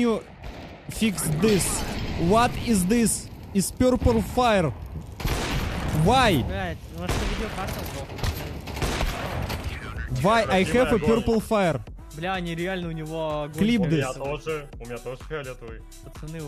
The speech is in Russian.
you fix this? What is this? Is purple fire? Why? Ну Why I have a purple fire? Бля, они реально у него огонь Клип У меня тоже, у меня тоже фиолетовый. Пацаны,